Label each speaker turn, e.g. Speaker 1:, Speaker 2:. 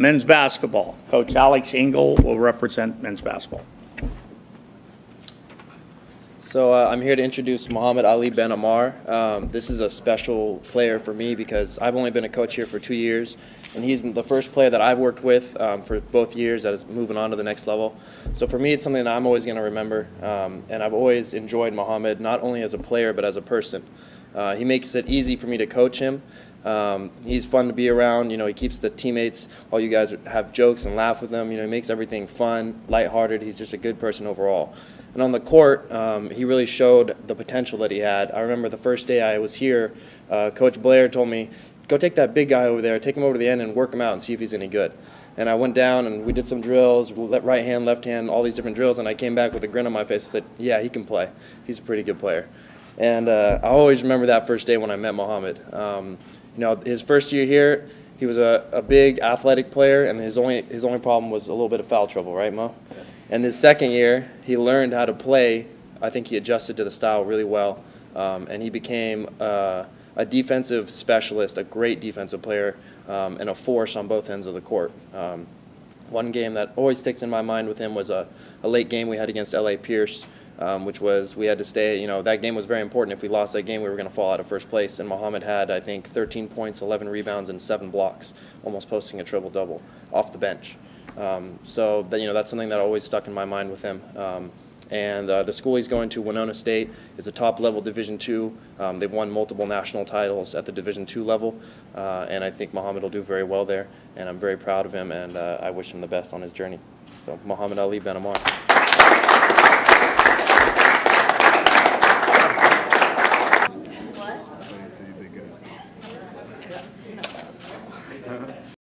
Speaker 1: Men's basketball, Coach Alex Engel will represent men's basketball.
Speaker 2: So uh, I'm here to introduce Mohamed Ali Ben Ammar. Um, this is a special player for me because I've only been a coach here for two years, and he's the first player that I've worked with um, for both years that is moving on to the next level. So for me, it's something that I'm always going to remember, um, and I've always enjoyed Mohamed not only as a player but as a person. Uh, he makes it easy for me to coach him. Um, he's fun to be around. You know, he keeps the teammates, all you guys have jokes and laugh with him. You know, he makes everything fun, lighthearted. He's just a good person overall. And on the court, um, he really showed the potential that he had. I remember the first day I was here, uh, Coach Blair told me, go take that big guy over there, take him over to the end and work him out and see if he's any good. And I went down and we did some drills, right hand, left hand, all these different drills, and I came back with a grin on my face and said, yeah, he can play. He's a pretty good player. And uh, I always remember that first day when I met Mohamed. Um, you know, his first year here, he was a, a big athletic player, and his only, his only problem was a little bit of foul trouble, right, Mo? And his second year, he learned how to play. I think he adjusted to the style really well, um, and he became uh, a defensive specialist, a great defensive player, um, and a force on both ends of the court. Um, one game that always sticks in my mind with him was a, a late game we had against LA Pierce, um, which was we had to stay. You know that game was very important. If we lost that game, we were going to fall out of first place. And Mohamed had, I think, 13 points, 11 rebounds, and seven blocks, almost posting a triple double off the bench. Um, so that, you know that's something that always stuck in my mind with him. Um, and uh, the school he's going to, Winona State, is a top-level Division two. Um, they've won multiple national titles at the Division two level, uh, and I think Mohamed will do very well there. And I'm very proud of him, and uh, I wish him the best on his journey. So, Mohamed Ali Ben Ammar. What?